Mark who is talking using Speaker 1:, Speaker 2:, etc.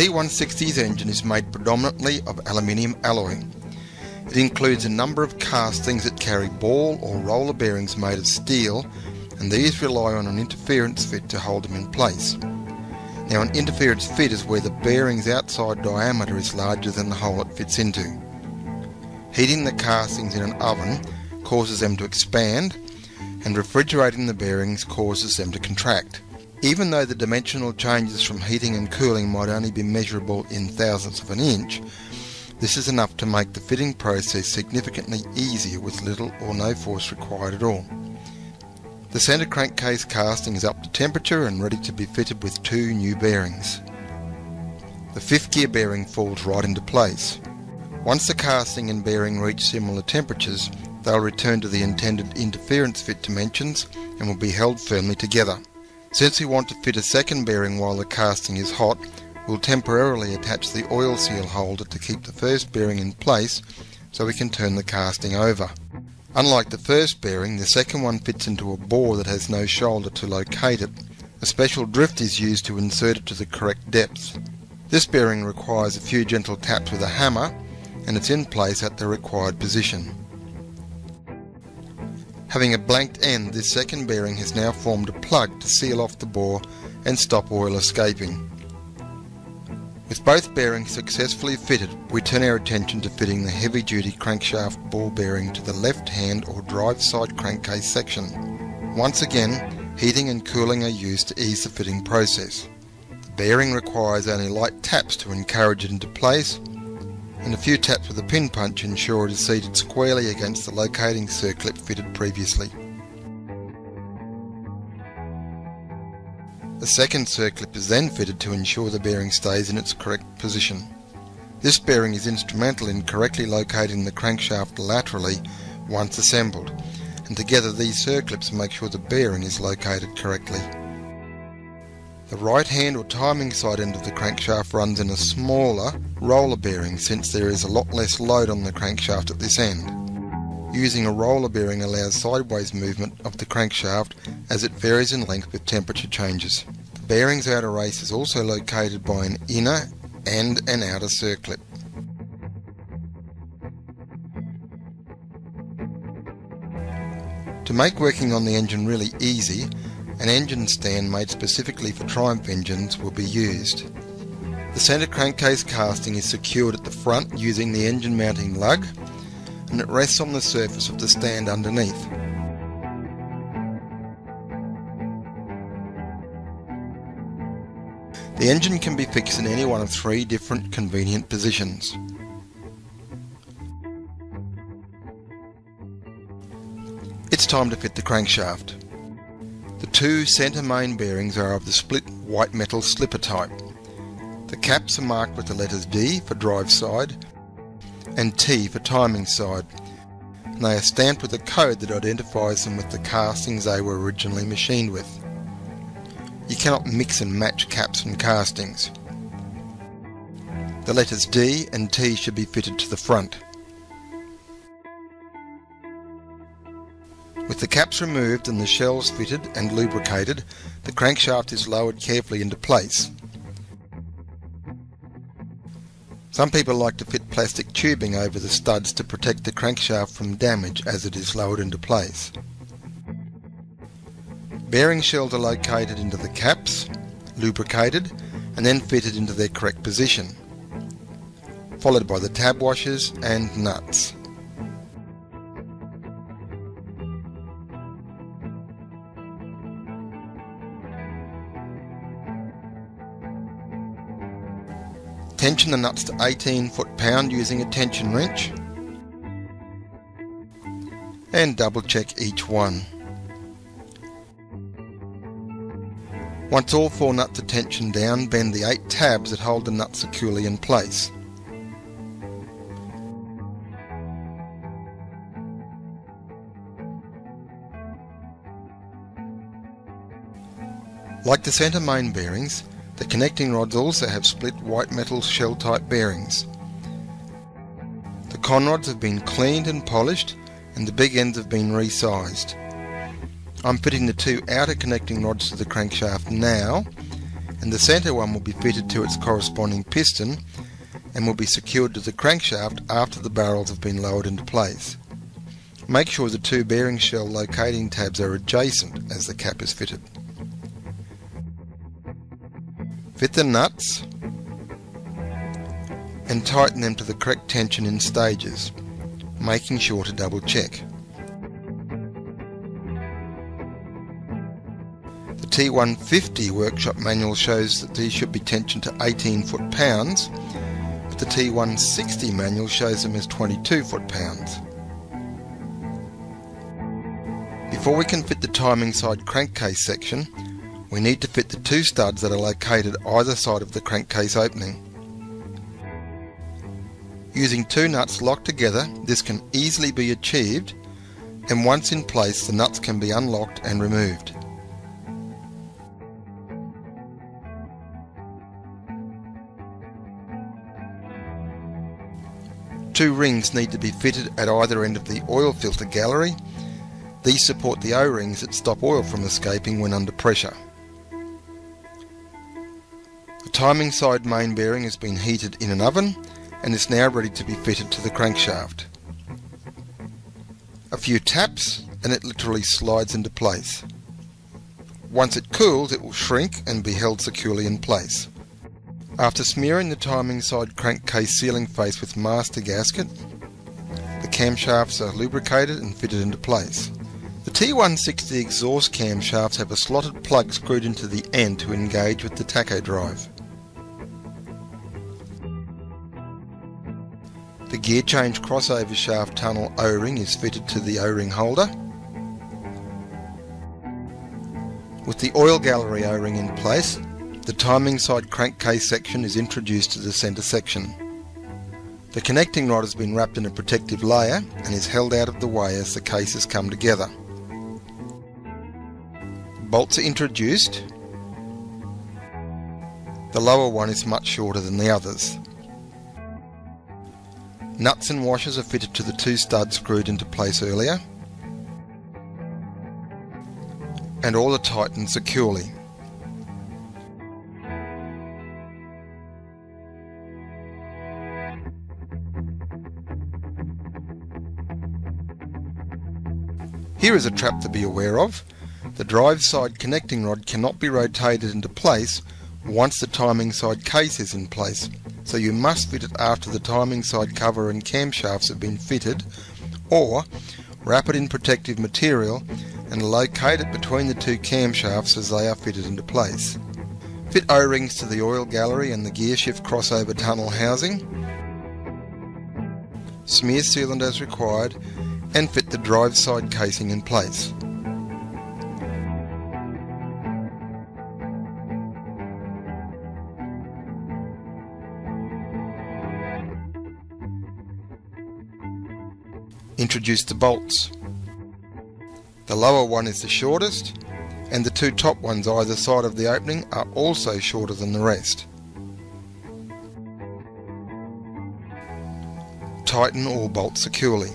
Speaker 1: T160's engine is made predominantly of aluminium alloy. It includes a number of castings that carry ball or roller bearings made of steel and these rely on an interference fit to hold them in place. Now an interference fit is where the bearing's outside diameter is larger than the hole it fits into. Heating the castings in an oven causes them to expand and refrigerating the bearings causes them to contract. Even though the dimensional changes from heating and cooling might only be measurable in thousandths of an inch, this is enough to make the fitting process significantly easier with little or no force required at all. The centre crankcase casting is up to temperature and ready to be fitted with two new bearings. The fifth gear bearing falls right into place. Once the casting and bearing reach similar temperatures, they'll return to the intended interference fit dimensions and will be held firmly together. Since we want to fit a second bearing while the casting is hot, we'll temporarily attach the oil seal holder to keep the first bearing in place so we can turn the casting over. Unlike the first bearing, the second one fits into a bore that has no shoulder to locate it. A special drift is used to insert it to the correct depth. This bearing requires a few gentle taps with a hammer and it's in place at the required position. Having a blanked end, this second bearing has now formed a plug to seal off the bore and stop oil escaping. With both bearings successfully fitted, we turn our attention to fitting the heavy-duty crankshaft ball bearing to the left-hand or drive side crankcase section. Once again, heating and cooling are used to ease the fitting process. The bearing requires only light taps to encourage it into place and a few taps with a pin punch ensure it is seated squarely against the locating circlip fitted previously. The second circlip is then fitted to ensure the bearing stays in its correct position. This bearing is instrumental in correctly locating the crankshaft laterally once assembled, and together these circlips make sure the bearing is located correctly. The right hand or timing side end of the crankshaft runs in a smaller roller bearing since there is a lot less load on the crankshaft at this end. Using a roller bearing allows sideways movement of the crankshaft as it varies in length with temperature changes. The bearing's outer race is also located by an inner and an outer circlip. To make working on the engine really easy, an engine stand made specifically for Triumph engines will be used. The centre crankcase casting is secured at the front using the engine mounting lug and it rests on the surface of the stand underneath. The engine can be fixed in any one of three different convenient positions. It's time to fit the crankshaft. The two centre main bearings are of the split white metal slipper type. The caps are marked with the letters D for drive side and T for timing side. And they are stamped with a code that identifies them with the castings they were originally machined with. You cannot mix and match caps and castings. The letters D and T should be fitted to the front. With the caps removed and the shells fitted and lubricated, the crankshaft is lowered carefully into place. Some people like to fit plastic tubing over the studs to protect the crankshaft from damage as it is lowered into place. Bearing shells are located into the caps, lubricated and then fitted into their correct position, followed by the tab washers and nuts. Tension the nuts to 18 foot-pound using a tension wrench and double check each one. Once all four nuts are tensioned down, bend the eight tabs that hold the nut securely in place. Like the centre main bearings, the connecting rods also have split white metal shell type bearings. The conrods have been cleaned and polished and the big ends have been resized. I'm fitting the two outer connecting rods to the crankshaft now and the centre one will be fitted to its corresponding piston and will be secured to the crankshaft after the barrels have been lowered into place. Make sure the two bearing shell locating tabs are adjacent as the cap is fitted. Fit the nuts and tighten them to the correct tension in stages, making sure to double check. The T150 workshop manual shows that these should be tensioned to 18 foot-pounds, but the T160 manual shows them as 22 foot-pounds. Before we can fit the timing side crankcase section, we need to fit the two studs that are located either side of the crankcase opening. Using two nuts locked together, this can easily be achieved, and once in place the nuts can be unlocked and removed. Two rings need to be fitted at either end of the oil filter gallery. These support the O-rings that stop oil from escaping when under pressure. Timing side main bearing has been heated in an oven and is now ready to be fitted to the crankshaft. A few taps and it literally slides into place. Once it cools it will shrink and be held securely in place. After smearing the timing side crankcase sealing face with master gasket, the camshafts are lubricated and fitted into place. The T160 exhaust camshafts have a slotted plug screwed into the end to engage with the tacho drive. Gear change crossover shaft tunnel O-ring is fitted to the O-ring holder. With the oil gallery O-ring in place, the timing side crankcase section is introduced to the centre section. The connecting rod has been wrapped in a protective layer and is held out of the way as the cases come together. Bolts are introduced. The lower one is much shorter than the others. Nuts and washers are fitted to the two studs screwed into place earlier and all are tightened securely. Here is a trap to be aware of. The drive side connecting rod cannot be rotated into place once the timing side case is in place so you must fit it after the timing side cover and camshafts have been fitted, or wrap it in protective material and locate it between the two camshafts as they are fitted into place. Fit O-rings to the oil gallery and the gearshift crossover tunnel housing. Smear sealant as required and fit the drive side casing in place. Introduce the bolts. The lower one is the shortest, and the two top ones either side of the opening are also shorter than the rest. Tighten all bolts securely.